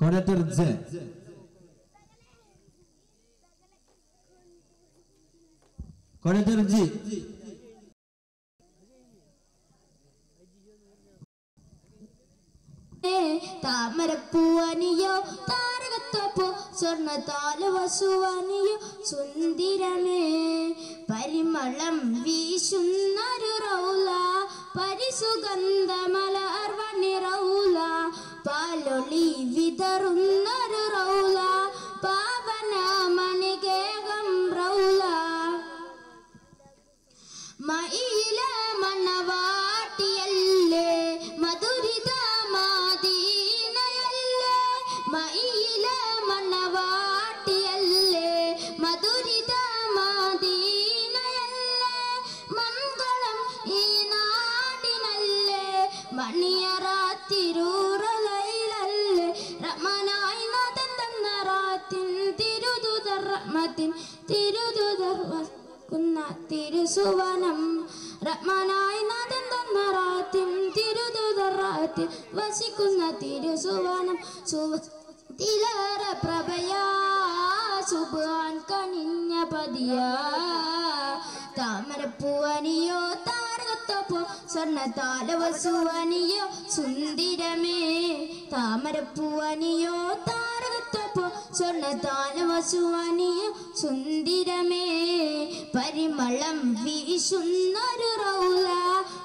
Coordinator J coordinator G താമരപ്പൂവനിയോ താരകത്തോപ്പോ സ്വർണ താലവസുവനിയോ സുന്ദരമേ പരിമളം വീശുന്നൊരു റൗല പരിസുഗന്ധമലർവണി റൗല പാലൊളി വിതറുന്നൊരു റൗല റഹ്മത്തിൻ തിരുതുതർ തിരുസുവനം റഹ്മാനായി നാഥൻ തന്ന റാത്യം തിരുതുതർ വസിക്കുന്ന തിരുസുവനം. സുവ തിലേറെ പ്രഭയാ സുബാൻ കണിഞ്ഞ പതിയാ. താമരപ്പൂവനിയോ താരകത്തപ്പോ സ്വർണ താലവസുവനിയോ സുന്ദരമേ. താമരപ്പൂവനിയോ താരകത്തോപ്പോ സ്വർണ താലവസുവനിയോ സുന്ദരമേ പരിമളം വീശുന്നൊരു റൗല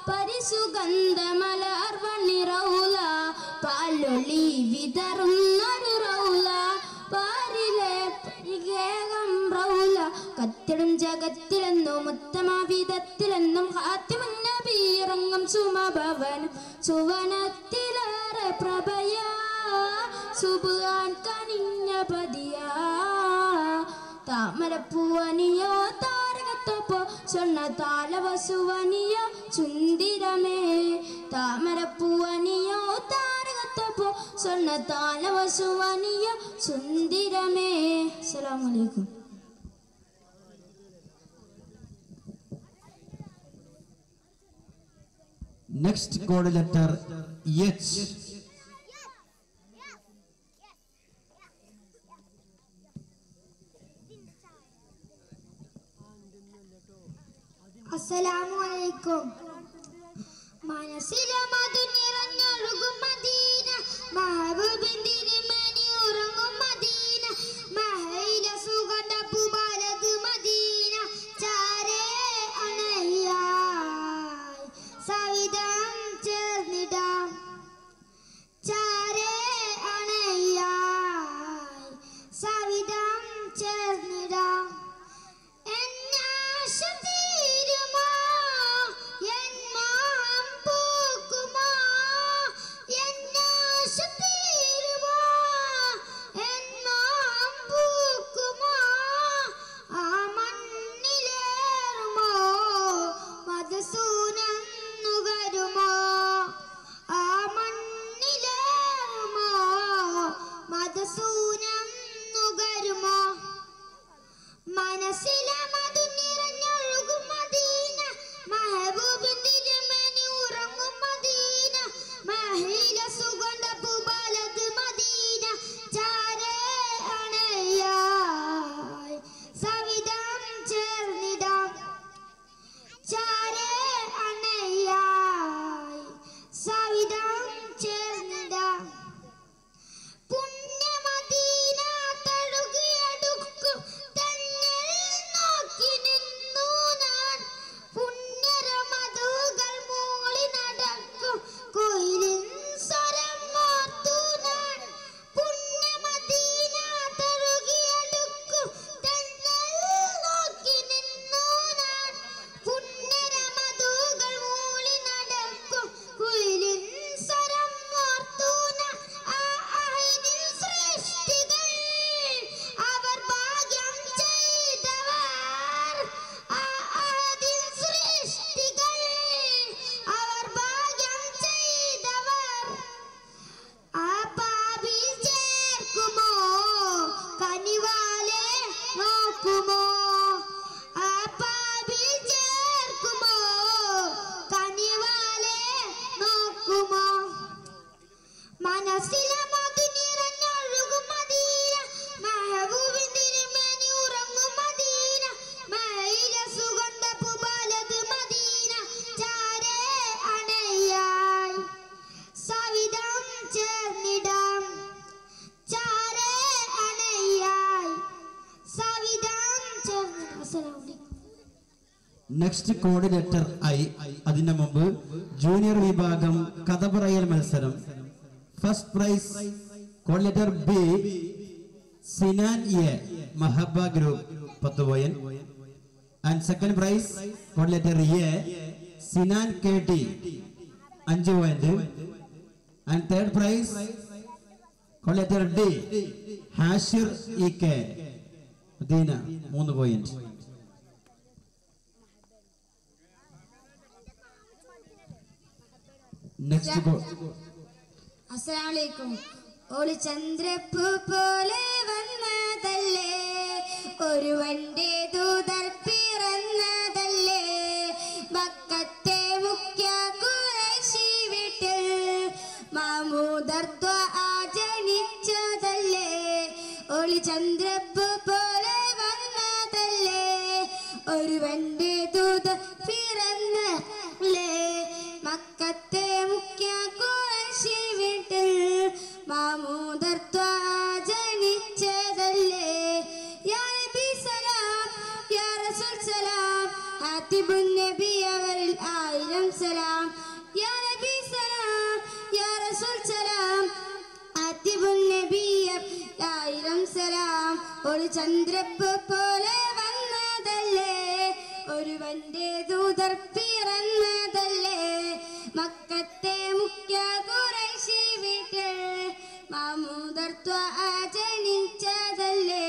പരിസുഗന്ധമലർവണി റൗല പാലൊളി വിതറുന്നൊരു റൗല പാരിലെ പരികേകം റൗല കത്തിടും ജഗത്തിലെന്നും ഉത്തമവിധത്തിലെന്നും ഹാത്തിമുന്നബീറങ്ങും സുമഭവനും സുവനത്തിലേറെ പ്രഭയാ സുബാൻ കനിഞ്ഞ പതിയാ. താമരപ്പൂവനിയോ താരകത്തൊപ്പോ സ്വർണ താലവസുവനിയോ ചുന്തിരമേ. താമരപ്പൂവനിയോ താരകത്തൊപ്പോ സ്വർണ താലവസുവനിയോ സുന്ദരമേ അസ്സലാമലൈക്കും നെക്സ്റ്റ് കോർഡിനേറ്റർ എച്ച് അസ്സലാമു അലൈക്കും മനസ്സിലെ മധു നിറഞ്ഞൊഴുകും മദീന. മഹബൂബിൻ തിരുമേനി ഉറങ്ങും മദീന. മഹയില സുഗന്ധ പുബാലത് മദീന. ചാരേ അണയായി സവിധം ചേർന്നിടാം. ചാരേ അണയായി നെക്സ്റ്റ് കോർഡിനേറ്റർ ആയി ഐ അതിന്റെ മുമ്പ് ജൂനിയർ വിഭാഗം കഥ പറയൽ മത്സരം. First prize coordinator B Sinan A Mahaba group പത്ത് point and second prize coordinator A Sinan K T അഞ്ച് point and third prize coordinator D Hashir E K Deena മൂന്ന് പോയിന്റ് നെക്സ്റ്റ് അസ്സലാമലൈക്കും ഒരു ചന്ദ്രപ്പൂ പോലെ വന്നതല്ലേ? ഒരുവന്റെ ദൂതർ പിറന്നതല്ലേ? മക്കത്തെ മുഖ്യ കുറേശി വീട്ടിൽ മാമൂദർദ്വ ആചരിച്ചതല്ലേ? ഒളി ചന്ദ്രപ്പൂ പോലെ ഒരുവന്റെ ദൂത് പിറന്നല്ലേ? മക്കത്തെ മുഖ്യ കുറേശി വീട്ടിൽ ജനിച്ചതല്ലേ നബി അവരിൽ ആയിരം സലാം. യാ നബി സലാം യാ റസൂൽ സലാം ആയിരം സലാം. ഒരു ചന്ദ്രപ്പ് പോലെ ഒരുവന്റെ ദൂതർ പിറന്നതല്ലേ? മക്കത്തെ മുഖ്യ കുറേശി വീട്ടിൽ മാമൂദർത്വ ജനിച്ചതല്ലേ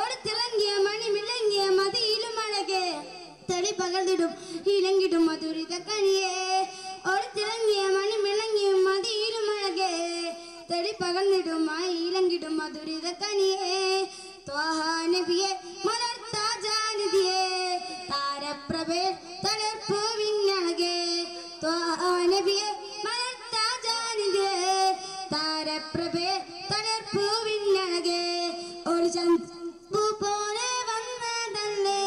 ഒടുത്തിളങ്ങിയ മണിമിളങ്ങിയ മതിയിലും അഴകെ തെളി പകർന്നിടും ഇലങ്കിടും മധുരിത കനിയെ ഒടുത്തിളങ്ങിയ മണിമിളങ്ങിയ മതിയിലും അഴകെ തെളി പകർന്നിടും ഇലങ്കിടും മധുരിത കനിയെ ത്വാഹാനബിയെ മലർത്താജാനിധിയെ താരപ്രഭേ തളർപ്പൂവിനഴകെ ത്വാഹാനബിയെ മലർത്താജാനിധിയെ താരപ്രഭേ തളർപ്പൂവിനഴകെ ഒരു ചന്തു പോലെ വന്നതല്ലേ.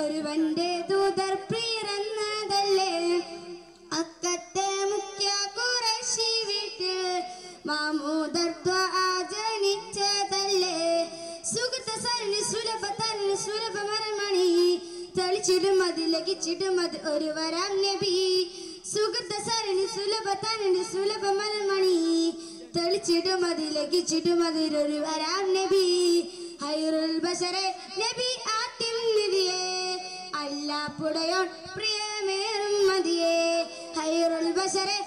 ഒരുവന്റെ ദൂതർ പ്രിയറന്നതല്ലേ അക്കത്തെ മുഖ്യ കുറശി വീട്ടിൽ മാമൂദർ ജനിച്ചതല്ലേ സുഹൃത്ത സരണി സുലഭ തരണി സുലഭ മരമണി തെളിച്ചിടും അത് ലഭിച്ചിടും അത് ഒരു വരാം നബി. സുഹൃത്ത സരണി സുലഭ തരണി സുലഭ മരമണി തെളിച്ചിടും അത് ലഭിച്ചിടും അതിലൊരു വരാം നബി. ഹൈറുൽ ബസറെ നബി ആദ്യം നിധിയേ അല്ലാ പുടയോൺ പ്രിയമേറും മതിയേ. ഹൈറുൽ നിധിയേ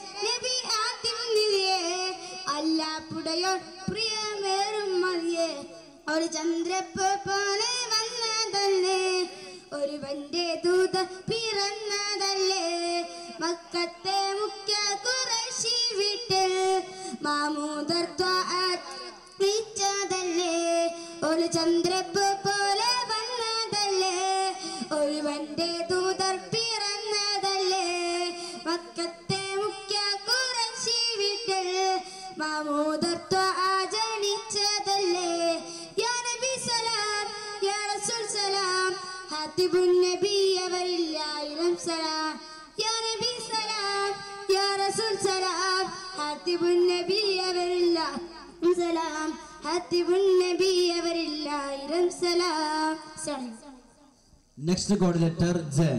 അല്ലാ പുടയോൺ പ്രിയമേറും മതിയേ. ഒരു ചന്ദ്രപ്പ് പോലെ വന്നതല്ലേ. ഒരുവന്റെ ദൂത പിറന്നതല്ലേ. മക്കത്തെ മുഖ്യ കുറശി വിട്ട് മാമൂദർദ്വ ിച്ചതല്ലേ ഒരു ചന്ദ്രപ്പ് പോലെ വന്നതല്ലേ. ഒരുവന്റെ ദൂതർ മാമൂദർദ്വ ജനിച്ചതല്ലേ യാ നബി സലാം യാ റസൂൽ സലാം ഹാത്തിബുൻ നബി അവരില്ലായിരം സലാം. യാ നബി സലാം യാ റസൂൽ സലാം ഹാത്തിബുൻ നബി അവരില്ല സലാം. ഹാത്തിബുൻ നബി അവരില്ലായിരം സലാം. സലാം നെക്സ്റ്റ് കോഡ് ലെറ്റർ ജെ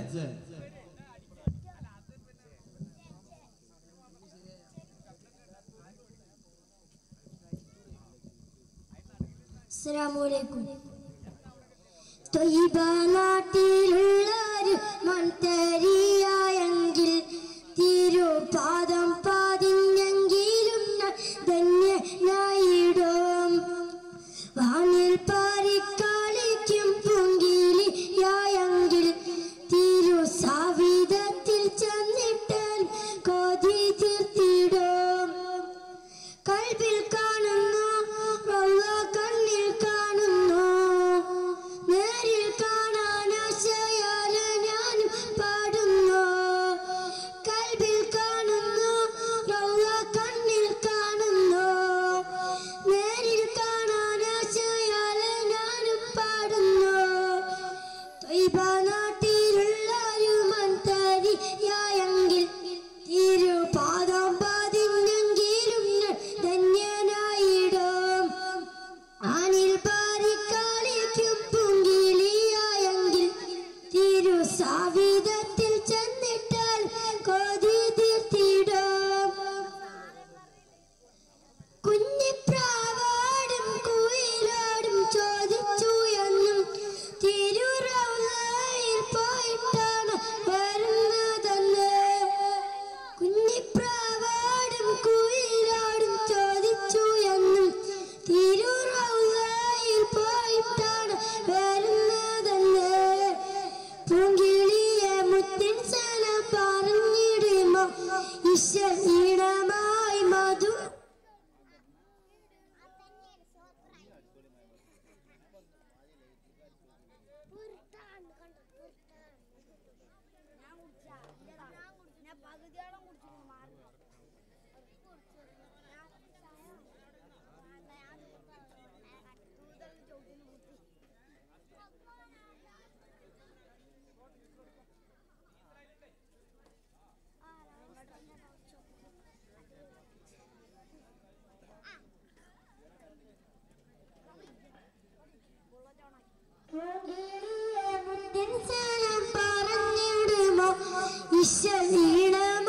അസ്സലാമലൈക്കും തൊയ്ബ നാട്ടിലുള്ളൊരു മൺതരിയായെങ്കിൽ തിരുപാദം പാതിഞ്ഞെങ്കിലും ധന്യനായിടും. വാനിൽ പാറിക്കളിക്കും പൂങ്കിലിയായെങ്കിൽ തിരു സാവിധത്തിൽ ചെന്നിട്ടാൽ കൊതി തീർത്തിടും. കൽവിൽ 一线你呢？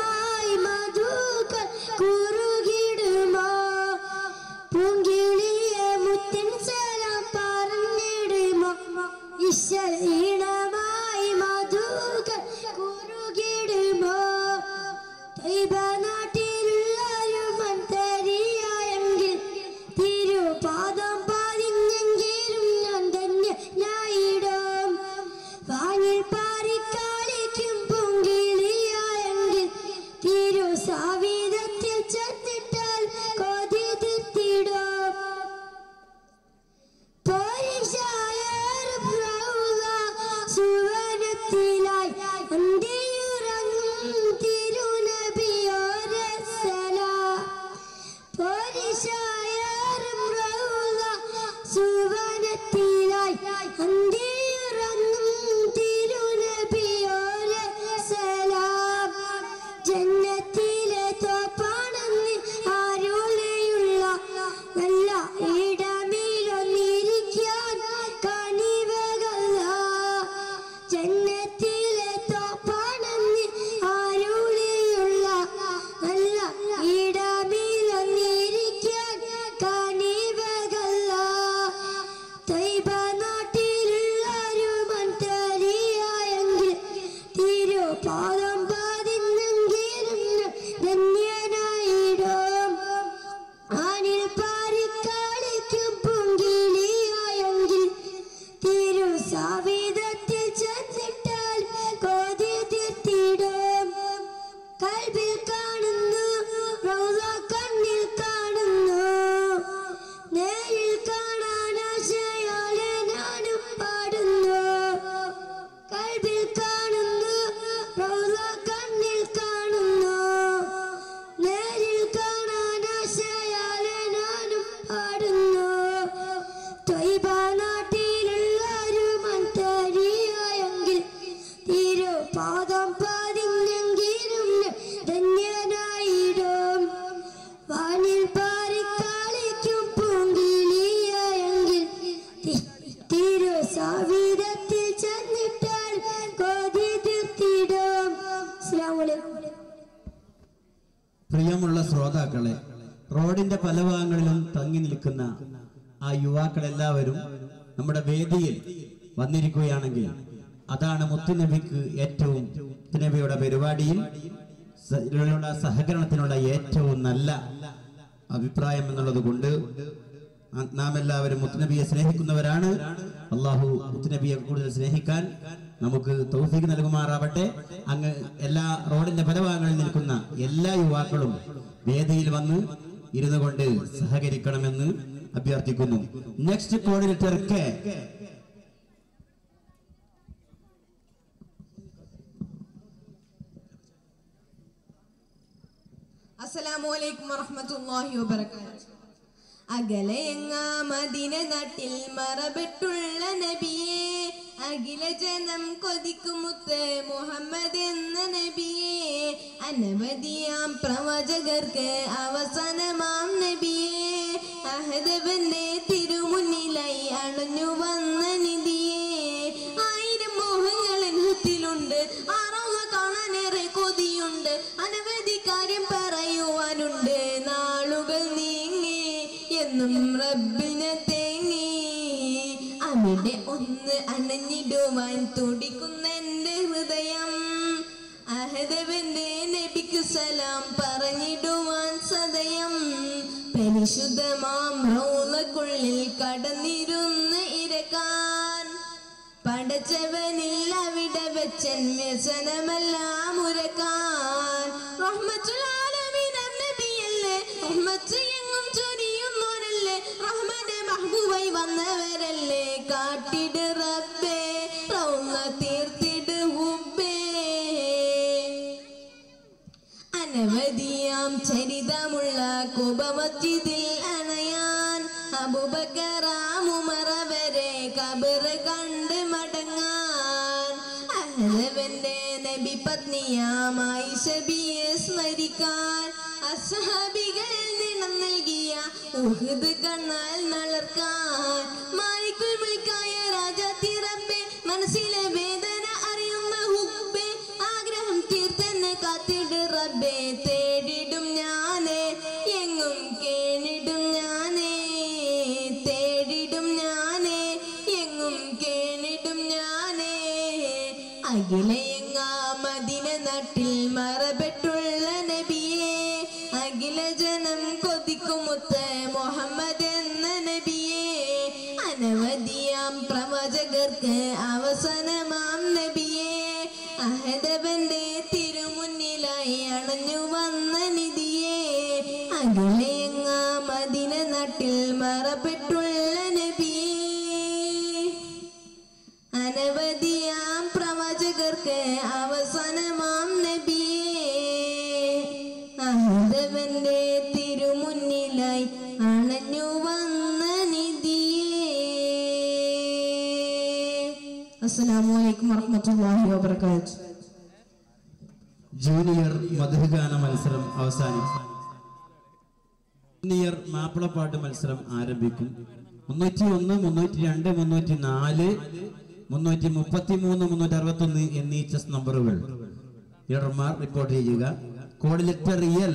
വന്ന് ഇരുന്നു കൊണ്ട് സഹകരിക്കണമെന്ന് അഭ്യർത്ഥിക്കുന്നു. നെക്സ്റ്റ് കോർഡിനേറ്റർ കെ അസ്സലാമലൈക്കും മദിന നാട്ടിൽ മറബിട്ടുള്ള നബിയേ അഖില ജനം കൊതിക്കുമുത്ത് മുഹമ്മദ് എന്ന നബിയെ. അനവധിയാം പ്രവാചകർക്ക് അവസാനമാം നബിയെ. അഹദവന്റെ തിരുമുന്നിലായി അണഞ്ഞു വന്ന നിധിയെ. ആയിരം മോഹങ്ങൾ എണ്ണത്തിലുണ്ട് ആറോഹ കാണാനേറെ കൊതിയുണ്ട്. അനവധി കാര്യം പറയുവാനുണ്ട്. നാളുകൾ നീങ്ങി എന്നും റബ്ബിനെ അവിടെ ഒന്ന് അനഞ്ഞിടുവാൻ തുടിക്കുന്ന എന്റെ ഹൃദയം. അഹദവന്റെ നബിക്ക് സലാം പറഞ്ഞിടുവാൻ സദയം. പരിശുദ്ധമാം റൗലക്കുള്ളിൽ കടന്നിരുന്ന ഇരക്കാൻ. പടച്ചവനിൽ അവിടെ വെച്ചൻ വ്യസനമെല്ലാം ഉരക്കാൻ. റഹ്മത്തുലാലമീൻ നബിയല്ലേ റഹ്മത്ത് എങ്ങും റഹ്മ മഹബൂബായി വന്നവരല്ലേ? കാട്ടിട് റബ്ബേ റൗന്ന തീർത്തിട് ഹുബേ അനവധിയാം ചരിതമുള്ള കുബമസ്ജിദിൽ അണയാൻ അബുബക്കറാമുമറവരെ കബറ് കണ്ട് മടങ്ങാൻ. അഹ്ലവന്റെ നബി പത്നിയാമായി ഷബിയെ സ്മരിക്കാൻ അസഹബികൾ നിണം നൽകിയ ഉഹുദ് കണ്ണാൽ മുൽക്കായ രാജാത്തി റബ്ബേ മനസ്സിലെ വേദന വറഹ്മത്തുള്ളാഹി ജൂനിയർ മധുഗാന മത്സരം അവസാനിച്ചു ജൂനിയർ മാപ്പിളപ്പാട്ട് മത്സരം ആരംഭിക്കും. മുന്നൂറ്റി ഒന്ന് മുന്നൂറ്റി രണ്ട് മുന്നൂറ്റി നാല് മുന്നൂറ്റി മുപ്പത്തി മൂന്ന് മുന്നൂറ്റി അറുപത്തി ഒന്ന് എന്നീ ചെസ് നമ്പറുകൾ. ലീഡർമാർ റിപ്പോർട്ട് ചെയ്യുക. Code letter L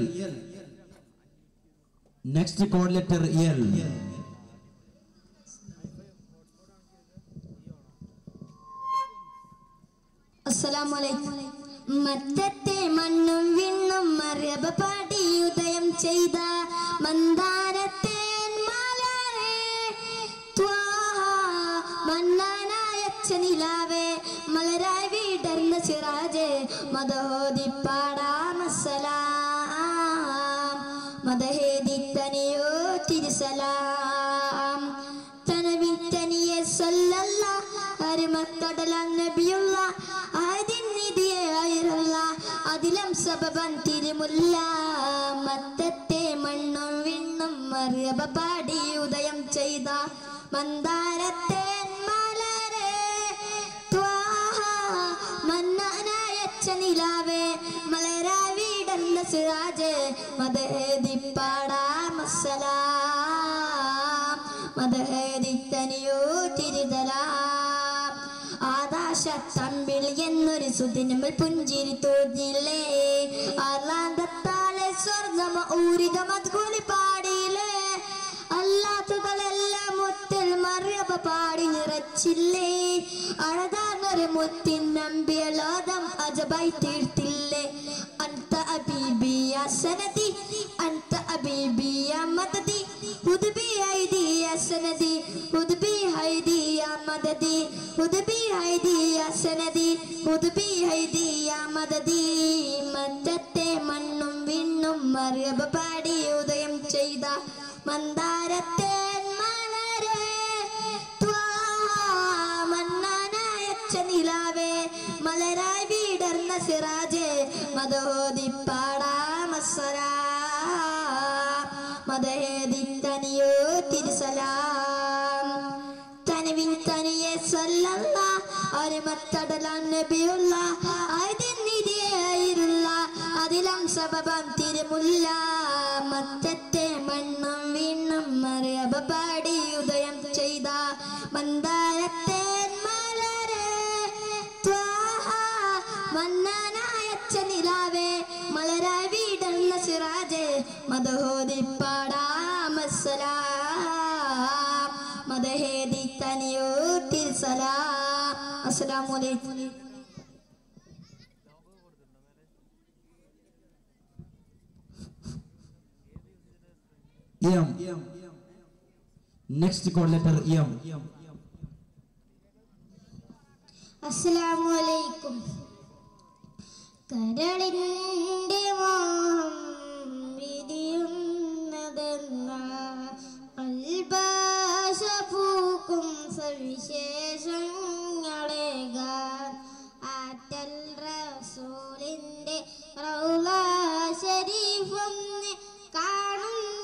next code letter L മറ്റത്തെ മണ്ണും വിണ്ണും മറിയബ പാടി ഉദയം ചെയ്ത മന്ദാരത്തെ മന്നാനായ വിടർന്ന നബിയുള്ള അതിലം സബബൻ തിരുമുല്ല മത്തത്തെ മണ്ണും വിണ്ണും മറിയബ പാടി ഉദയം ചെയ്ത മന്ദാരത്തെ മലരെ. മന്നാനായച്ച നിലാവേ മലരാ വീടല്ല സിറാജ് മതേതി പാടാമസലാം മതേതിത്തനിയോ തിരുതലാം. ആകാശത്തമ്പിൾ എന്നൊരു സുദിനമിൽ പുഞ്ചിരി തോന്നില്ലേ ആർലാന്തത്താലെ സ്വർഗമ ഊരിതമത്കൂലി പാടിയില്ലേ? അല്ലാത്തതെല്ലാം മുത്തിൽ മറിയപ്പ പാടി നിറച്ചില്ലേ? അഴകാർന്നൊരു മുത്തിൻ നമ്പിയ ലോകം അജബായി തീർത്തില്ലേ? അന്ത അബീബിയ സനതി അന്ത അബീബിയ മദതി ഉദ്ബി ഹൈദിയ സനതി ഉദ്ബി ഹൈദിയ മദതി ഉദ്ബി ഹൈദിയ സനതി ഉദ്ബി ഹൈദിയ മദദി മറ്റത്തെ മണ്ണും വിണ്ണും മറിയബ പാടി ഉദയം ചെയ്ത മന്ദാരത്തെ മലരെ മന്നാനായച്ച നിലാവേ മലരായി വീടർന്ന സിറാജേ മതോദി നബിയുള്ള അതിനിധിയെ ആയിരുള്ള അതിലം സബബം തിരുമുല്ല. മറ്റത്തെ മണ്ണും വീണ്ണും മറിയബ പാടി ഉദയം ചെയ്ത മന്ദാരത്തെ മലരെ. മന്നാനായച്ച നിലാവേ മലരായി വീടുന്ന സലാം. മതഹോദി M next code letter M അസ്സലാമു അലൈക്കും കരളിന്റെ മോഹം വിരിയുന്നതെന്ന റസൂലിന്റെ റൗല ശരീഫൊന്ന് കാണുന്നു.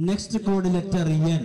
നെക്സ്റ്റ് കോഡ് ലെറ്റർ എൻ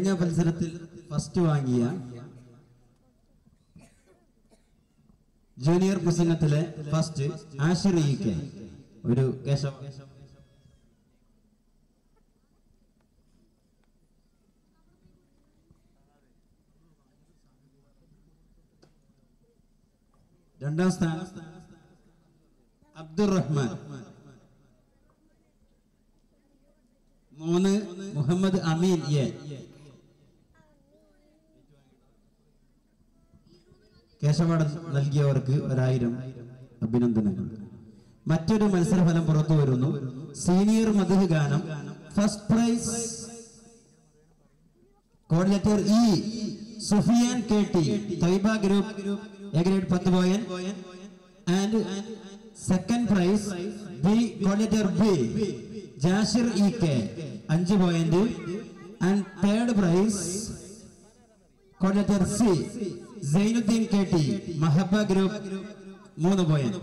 കഴിഞ്ഞ മത്സരത്തിൽ ഫസ്റ്റ് വാങ്ങിയ ജൂനിയർ പ്രസംഗത്തിലെ ഫസ്റ്റ് ആശ്രയിക്കെ ഒരു കേശവ. രണ്ടാം സ്ഥാനം അബ്ദുറഹ്മാൻ മൂന്ന് മുഹമ്മദ് അമീൻ എ. കേശവാടൻ നൽകിയവർക്ക് ഒരായിരം അഭിനന്ദനങ്ങൾ. മറ്റൊരു മത്സരഫലം പുറത്തു വരുന്നു. സീനിയർ മധുഹ് ഗാനം first prize. Coordinator E Sufiyan K T Thaiba group grade പത്ത് point. And second prize B coordinator B Jashir E K അഞ്ച് point. And third prize coordinator C Sainuddin K T Mahaba group മൂന്ന് point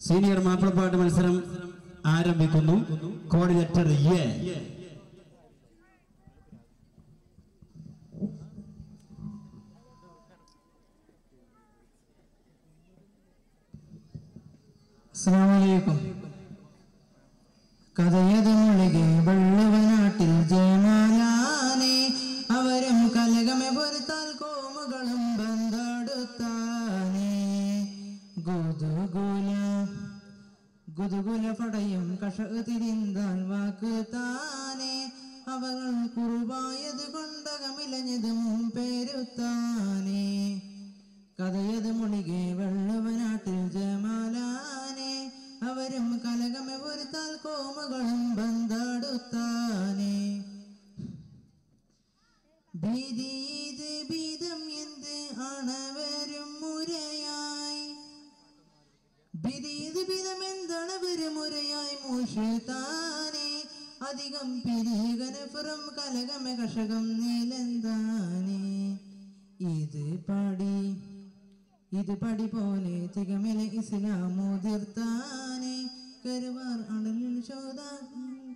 senior മാപ്പിളപ്പാട്ട് മത്സരം ആരംഭിക്കുന്നു. Coordinator A. അസ്സലാമലൈക്കും കഥയത് മുളികെ വെള്ളവനാട്ടിൽ ജയമാലാനെ അവരും കലകമെ പൊരുത്താൽ കോമുകളും ബന്ധടുത്താനെ. ഗുതുകുല ഗുതുകുല പടയും കഷ തിരിന്താൽ വാക്ക് താനെ അവൾ കുറുവായത് കൊണ്ടകമിലഞ്ഞതും പേരുത്താനെ. കഥയത് മുളികെ വെള്ളവനാട്ടിൽ ജമാലാനെ അവരും കലകമെ പൊരുത്താൽ കോമുകളും ബന്ധാടുത്താനേ ഭീതി ഇത് ഭീതം എന്ത് അണവരും മുരയായി. ഭീതി ഭീതം എന്തണവരും മുരയായി മൂഷുതാനേ അധികം പിരീകനപ്പുറം കലകമ കഷകം നീലന്താനേ. ഇത് പാടി ഇത് പടി പോലെ തികമിലെ ഇസ്ലാമോതിർത്താനെ കരുവാർ അടലിൽ ചോദാൻ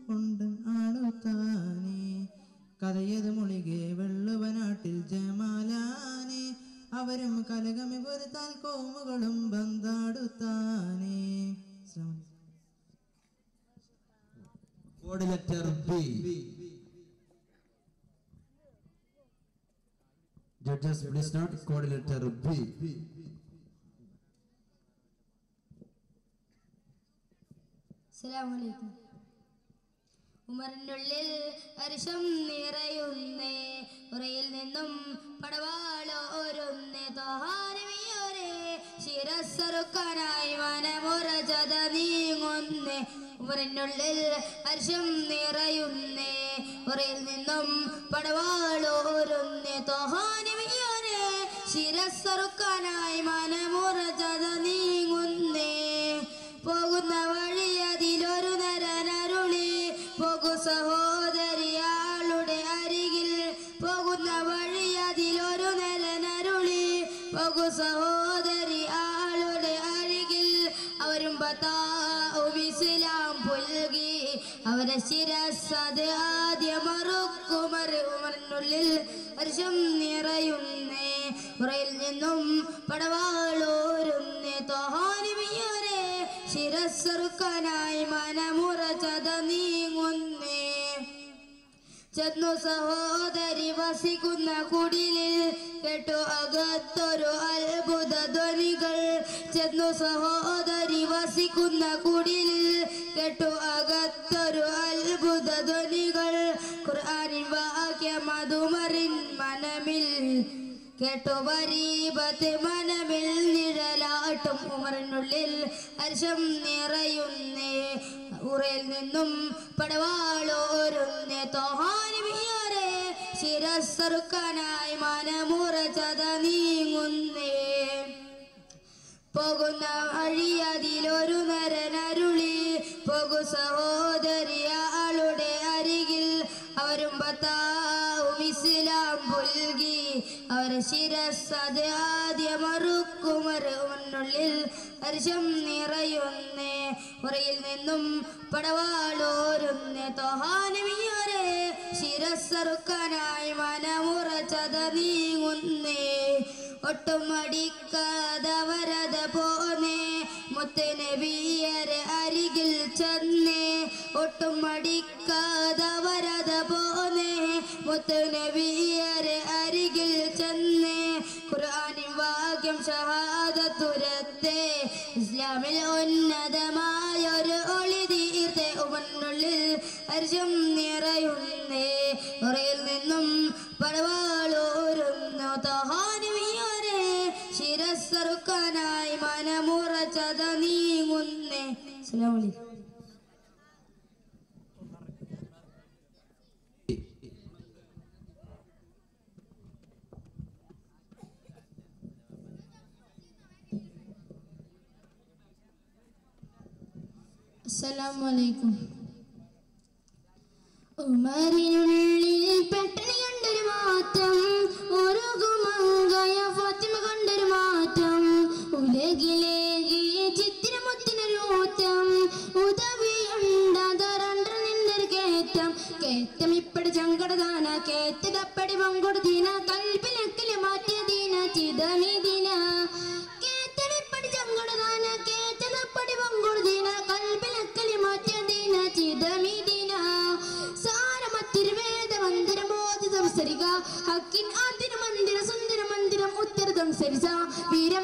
കൊണ്ട് ആടുത്താനെ കഥയത് മുളികെ വെള്ളുവനാട്ടിൽ ജമാലാനെ. അവരും കലകമി പൊരുത്താൽ കോമുകളും ബന്ധാടുത്താനെ. Code B. Judges please note code letter B. അസ്സലാമലൈക്കും. ഉമറിനുള്ളിൽ അരിശം നിറയുന്നേ ഉറയിൽ നിന്നും പടവാളോരുന്നേ തോഹാനമിയോരെ ശിരസ്സറുക്കാനായി മനമുറജത നീങ്ങുന്നേ ഉമറിനുള്ളിൽ അരിശം നിറയുന്നേ ഉറയിൽ നിന്നും പടവാളോരുന്നേ തോഹാനമിയോരെ ശിരസ്സറുക്കാനായി മനമുറജത നീങ്ങുന്നേ വർഷം നിറയുന്നേ. ഉറയിൽ നിന്നും പടവാളോരുന്നേ. തോഹാനിമിയോരെ ശിരസ്സറുക്കാനായി മനമുറച്ചത നീങ്ങുന്നേ. ചെന്നു സഹോദരി വസിക്കുന്ന കുടിലിൽ കേട്ടു അകത്തൊരു അത്ഭുത ധ്വനികൾ. ചെന്നു സഹോദരി വസിക്കുന്ന കുടിലിൽ കേട്ടു അകത്തൊരു അത്ഭുത ധ്വനികൾ. ഖുർആനിൻ കേട്ടു വരീപത്തെ മനമിൽ നിഴലാട്ടും ഉമറിനുള്ളിൽ ഹർഷം നിറയുന്നേ. ഉറയിൽ നിന്നും പടവാളോരുന്നേ. തോഹാനിമിയോരെ ശിരസ്സറുക്കാനായി മനമുറച്ചത നീങ്ങുന്നേ. പോകുന്ന വഴിയതിലൊരു നരനരുളി പോകു സഹോദരിയാളുടെ അരികിൽ. അവരും പത്താവും ഇസ്ലാം പുൽകി അവരെ ശിരസ്സത് ആദ്യം മറുക്കുമറുന്നുള്ളിൽ ഹർഷം നിറയുന്നേ. ഉറയിൽ നിന്നും പടവാളോരുന്നേ. തോഹാനമിയോരെ ശിരസ്സറുക്കാനായി മനമുറച്ചത നീങ്ങുന്നേ ഒട്ടും മടിക്കാതവരത പോന്നേ മുത്തനബിയരെ അരികിൽ ചെന്നേ. ഒട്ടും മടിക്കാതവരത പോന്നേ മുത്തനബിയരെ അരികിൽ ചെന്നേ. ഖുർആനിൻ വാക്യം ഷഹാദത്തുരത്തെ. ഇസ്ലാമിൽ ഉന്നതമായൊരു ഒളി തീർത്തെ. ഉമന്നുള്ളിൽ ഹർഷം നിറയുന്നേ. ഉറയിൽ നിന്നും പടവാളോരുന്നു തഹാനുമിയോരെ ശിരസ്സറുക്കാനായി മനമുറച്ചത നീങ്ങുന്നേ അസ്സലാമു അലൈക്കും അസ്സലാമു അലൈക്കും ഉമറിനുള്ളിൽ പെട്ടെന്ന് കണ്ടൊരു മാറ്റം ഉരുകുമങ്കയ ഫാത്തിമ കണ്ടൊരു മാറ്റം ഉലകിലേക്ക് ചിത്തിരമുത്തിനൊരു ഊറ്റം ഉദവിയുണ്ടതരണ്ട നിന്നൊരു കേറ്റം കേറ്റം ഇപ്പടി ചങ്കടദാന കേറ്റതപ്പടി പങ്കൊടുത്തീന കൽപ്പിനക്കൽ മാറ്റിയതീന ചിതമിതിന വീരം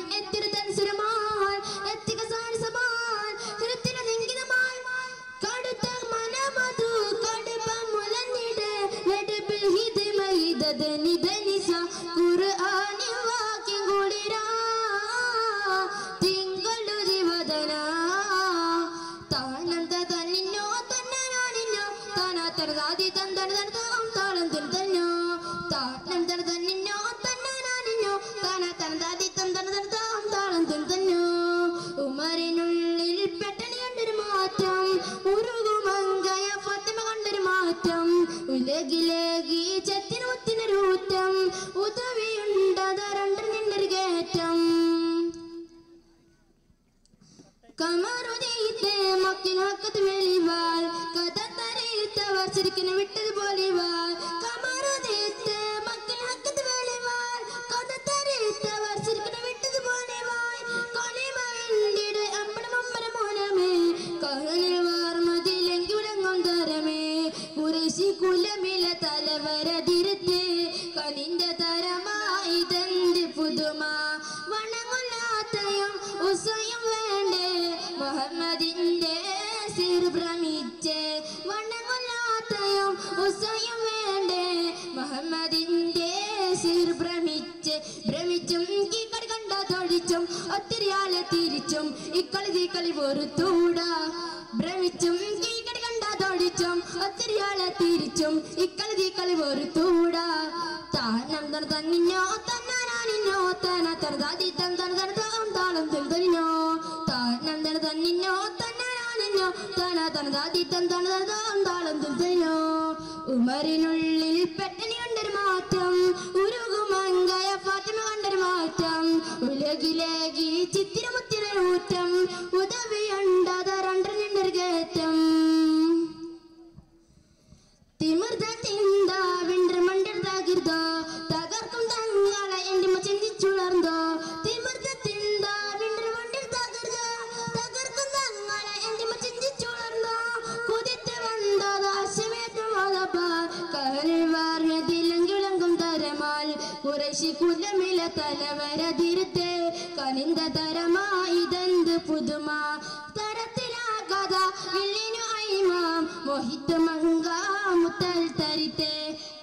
അയിമാം മോഹിത മുത്തൽ തരിത്തെ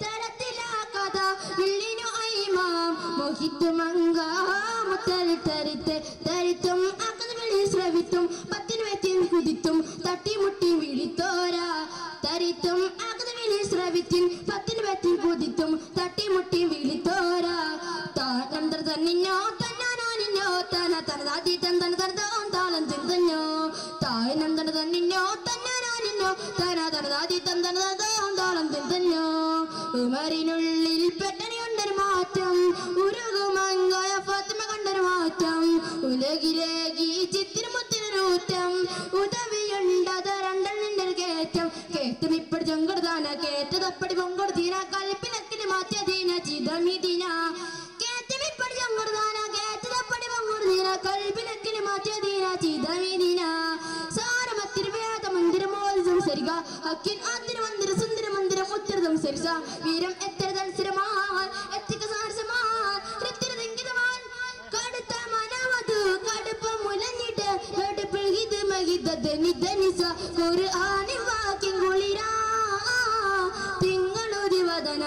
തരത്തിലാകാത വില്ലിനു അയിമാം മോഹിത മുത്തൽ തരിത്തെ വിളി ശ്രവിത്തും പത്തിനു വെത്തിൻ കുതിത്തും തട്ടിമുട്ടി വിളിത്തോരാ തരിത്തും വിളി ശ്രവിത്തിൻ പത്തിനു വെത്തിൻ കുതിത്തും തട്ടിമുട്ടി വിളിത്തോരാ താനന്തർ തന്നിഞ്ഞോ തന്നാനിഞ്ഞോ തന തനതാതി തൻ താളം തനതാം താളം തിരുതഞ്ഞോ തായനന്തന തന്നിഞ്ഞോ തന്നാനിഞ്ഞോ തന തനതാതി തൻ തനതാം താളം തിരുതഞ്ഞോ ഉമറിനുള്ളിൽ പെട്ടനി കൊണ്ടൊരു മാറ്റം. ഉരുകുമങ്കായ ഫാത്തിമ കണ്ടൊരു മാറ്റം ഉലകിലേകി ചിത്തിരമുത്തിനൂറ്റം ഉദവിയുണ്ടത് രണ്ടെണ്ണിന്റെ കയറ്റം. കേറ്റും ഇപ്പടി ചൊങ്കടുതാന കേറ്റതപ്പടി പൊങ്കടുതീന കൽപ്പിനക്കിന് മാറ്റിയതീന ചിതമിതിന. കേറ്റും ഇപ്പടി ചൊങ്കടുതാന കേറ്റതപ്പടി പൊങ്കടുതീന കൽപ്പിനക്കിന് മാറ്റിയതീന ചിതമിതിന സാരമത്തിരി വേദ മന്ദിരം സംസരിക അക്കിൻ ആത്തിരി മന്ദിര സുന്ദര മന്ദിരം വീരം എത്ര തത്സരമാൽ എത്തിക സാരസമാൽ കൃത്യതങ്കിതമാൽ കടുത്ത മനവത് കടുപ്പ മുലഞ്ഞിട്ട് വെടുപ്പിൽ ഇത് മഹിതത് നിധനിസ ഒരു ആണി വാക്യം കുളിരാ തിങ്ങളൊരു വദന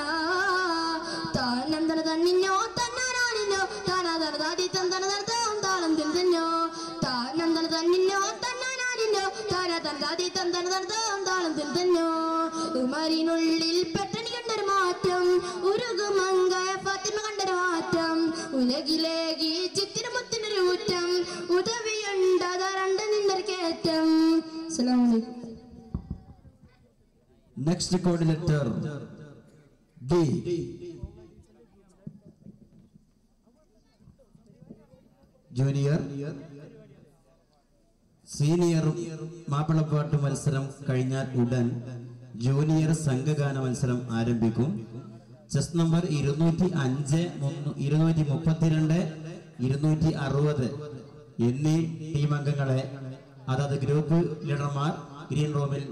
തന്നിഞ്ഞോ തന്നാനിഞ്ഞോ താനാതന ഉമരിനുള്ളിൽ പെട്ടണി കണ്ടൊരു മാറ്റം ഉരുകുമങ്ക ഫാത്തിമ കണ്ടൊരു മാറ്റം ഉലകിലേകി ചിത്തിരമുത്തിനൊരു ഊറ്റം ഉദവിയുണ്ടത് രണ്ട് നിന്നൊരു കയറ്റം അസ്സലാമു അലൈക്കും Next code letter D. Junior senior മാപ്പിളപ്പാട്ട് മത്സരം കഴിഞ്ഞാൽ ഉടൻ ജൂനിയർ സംഘഗാന മത്സരം ആരംഭിക്കും. ചെസ് നമ്പർ ഇരുന്നൂറ്റി അഞ്ച് ഇരുന്നൂറ്റി മുപ്പത്തിരണ്ട് ഇരുന്നൂറ്റി അറുപത് എന്നീ ടീം അംഗങ്ങളെ അതാത് ഗ്രൂപ്പ് ലീഡർമാർ ഗ്രീൻ റൂമിൽ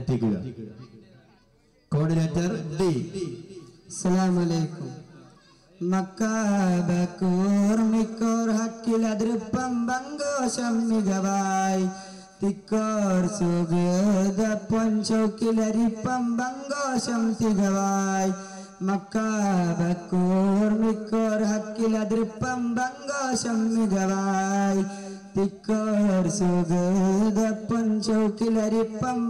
എത്തിക്കുക. Coordinator D. അസ്സലാമലൈക്കും മക്കാബക്കൂർ മിക്കോർ ഹക്കിൽ അതിരുപ്പം പങ്കോശം മികവായി. തിക്കോർ സുഗത ബങ്കോശം തികവായി. മക്കാബക്കൂർമിക്കോർ ഹക്കിൽ അതിരുപ്പം പങ്കോശം മികവായി. തിക്കോർ സുഗത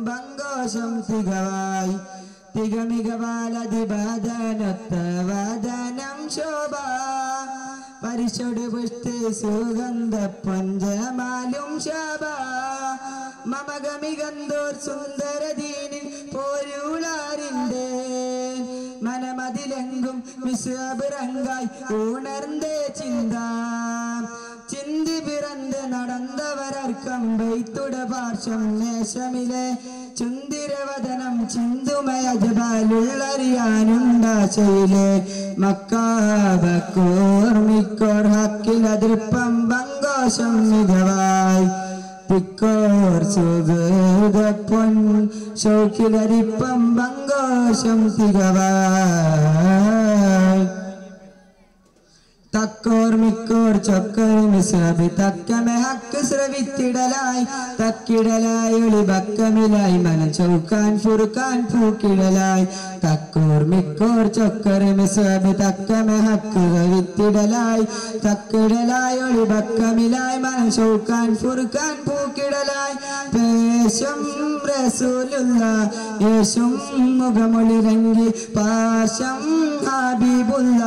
ബങ്കോശം തികവായി. തികമികവാലതിബാധനൊത്ത വാദനം ശോഭ. പരിശോട് പുഷ്ടി സുഗന്ധ പഞ്ചമാലും ശോഭ മമഗമികന്തോർ സുന്ദരദീനിൽ മനമതിലെങ്കും വിശ്വബിറങ്കായി ഉണർന്നേ ചിന്ത. ചിന്തി പിറന്ത് നടന്നവരർക്കം വൈത്തുട പാർശ്വം നേശമിലെ ചുന്തിരവദനം ചിന്തുമയജബാലുള്ളറിയാനുണ്ടാശയിലെ മക്കാബക്കോർമിക്കോർ ഹക്കിലതിർപ്പം പങ്കോശം മികവായി. തിക്കോർ സുഗതപ്പൊൻ ഷൗക്കിലരിപ്പം പങ്കോശം തികവായി തക്കോർ മിക്കോർ ചൊക്കർ മിസ്രബി തക്കമെ ഹക്ക് ശ്രവിത്തിടലായി തക്കിടലായി ഒളി ബക്കമിലായി മനം ചൗക്കാൻ ഫുറുക്കാൻ പൂക്കിടലായി. തക്കൂർ മിക്കോർ ചൊക്കറി മിസ്രബി തക്കമെ ഹക്ക് ശ്രവിത്തിടലായി തക്കിടലായി ഒളി ബക്കമിലായി മനം ചൗക്കാൻ ഫുറുക്കാൻ പൂക്കിടലായി. പേശം റസൂലുള്ള യേശും മുഖമൊളിരങ്കി പാശം ഹബീബുള്ള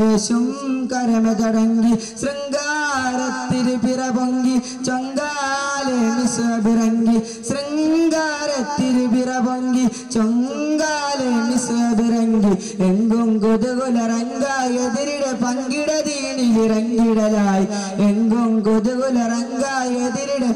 യേശും കരമതടങ്ങി ശൃംഗാരത്തിരി പിറപൊങ്കി ചൊങ്കാലെ മിസ്ബിറങ്ങി ശൃംഗാരത്തിരി പിറപൊങ്കി ചൊങ്കാലെ മിസ്ബിറങ്ങി എങ്കും കൊതുകുലറങ്കായി എതിരിടെ പങ്കിട ദീനിലിറങ്ങിടലായി എങ്കും കൊതുകുലറങ്കായി എതിരിടെ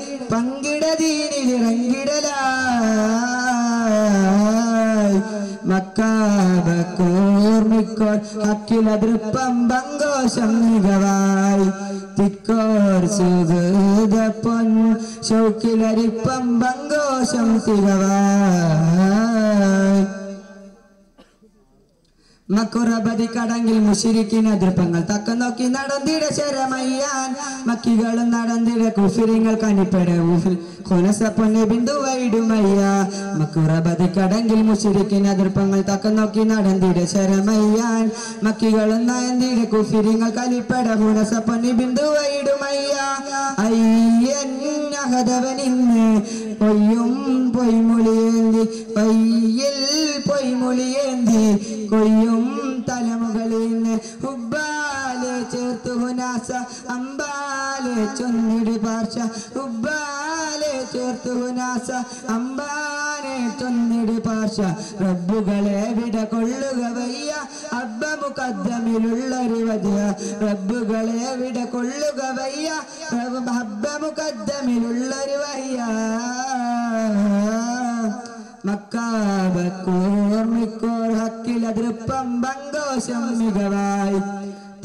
പങ്കിട ദീനിലിറങ്ങിടലായി ദൃപ്പം ഹക്കിലതൃപ്പം പങ്കോശം മികവായി തിക്കോർ സുഗതപ്പൊൻ ഷൗക്കിലരിപ്പം പങ്കോശം തികവായി. മക്കുറബതി കടങ്ങിൽ മുഷിരിക്കിന് എതിർപ്പങ്ങൾ തക്ക നോക്കി നടന്നിട ശരമയ്യാൻ. മക്കികളും നടന്നിട കുഫിരിങ്ങൾ കനിപ്പെട കൊനസപ്പൊന്നെ ബിന്ദു വൈടുമയ്യ. മക്കുറബതി കടങ്ങിൽ മുഷിരിക്കിന് എതിർപ്പങ്ങൾ തക്ക നോക്കി നടന്നിട ശരമയ്യാൻ. മക്കികളും നയന്തിട കുഫിരിങ്ങൾ കനിപ്പെട ബിന്ദു വൈടുമയ്യ. അയ്യൻ അഹദവനിന്ന് പൊയ്യും പൊയ്മൊഴിയേന്തി കൊയ്യിൽ പൊയ്മൊഴിയേന്തി കൊയ്യും തലമുകളിൽ ചേർത്തു അമ്പാലെ ചൊന്നിട് പാർശ ഹുബാലെ ചേർത്തു ഹുനാസ അമ്പാനെ ചൊന്നിട് പാർശ റബ്ബുകളെ വിട കൊള്ളുക വയ്യ അബ്ബ മുഖദ്ദമിലുള്ളൊരു വധിയ റബ്ബുകളെ വിട കൊള്ളുക വയ്യ അബ്ബ മുഖദ്ദമിലുള്ളൊരു വയ്യ മക്കാബക്കൂർമിക്കോർ ഹക്കിലതൃപ്പം പങ്കോശം മികവായി.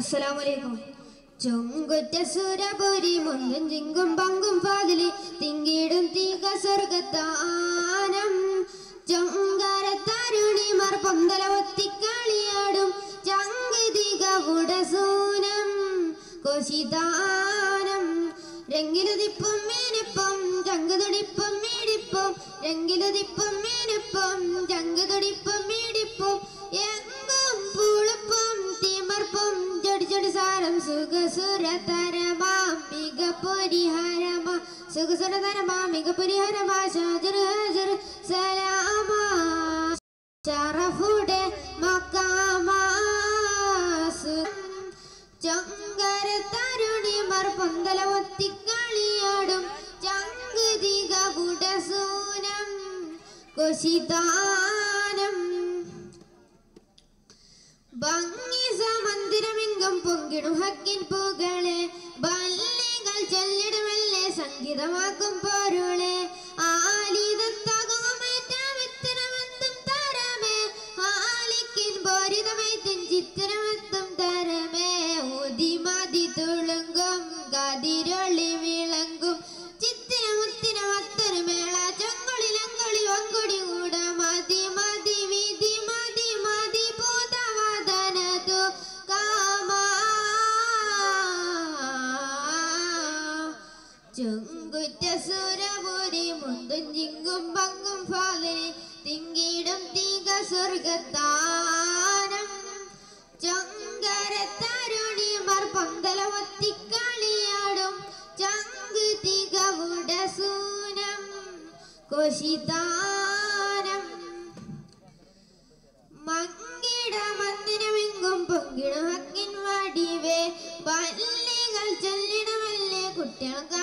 അസ്സലാമലൈക്കും. ചൊങ്കുറ്റ സുരപുരി മുന്തും ചിങ്കും പങ്കും പാതിലി തിങ്കിടും തീക സ്വർഗത്താനം. ചൊങ്കാരത്തരുണിമാർ പൊന്തല ഒത്തിക്കളിയാടും ചങ്കതിക ഉടസൂനം കൊശിതാനം. രംഗിലുതിപ്പും മീനിപ്പം ചങ്കുതുടിപ്പും മീടിപ്പും രംഗിലുതിപ്പും മീനിപ്പം ചങ്കുതുടിപ്പും മീടിപ്പും തരമാം മികപുരിഹരമാ സുഖസുര തരമാ മിക പരിഹാരമാ ഷാജർ ഹാജർ സലാമാ ഷറഫുടെ മക്കാമാ ചങ്കര തരുണിമാർ പൊന്തല ഒത്തിക്കളിയാടും ചങ്കുതിക ഭംഗി സമന്ദിരമെങ്കും പൊങ്കിടും ഹക്കിൻ പൂകളെ ബല്ലികൾ ചൊല്ലിടുമല്ലേ സംഗീതമാക്കും പോരുളെ. ചിത്രമെത്തും തരമേ. ഉദിമതി തുളുങ്കും കതിരൊളി വിളങ്കും. ചിത്തിരമുത്തിനമത്തൊരു മേള ചൊങ്കുളിലങ്കുളി വങ്കുടി കൂട മതി മതി ചുങ്കുറ്റ സുരപുരി മുന്തും ചിങ്കും പങ്കും ഫാലിനി തിങ്കിടും തീക സ്വർഗത്താനം. ചങ്കര തരുണിമാർ പന്തല ഒത്തിക്കളിയാടും ചങ്ക് തികവുട സൂനം കൊശിതാനം. മങ്ങിട മന്ദിരമെങ്കും പൊങ്കിടും അക്കിൻ വടിവേ. പല്ലികൾ ചൊല്ലിടമല്ലേ കുട്ടികൾ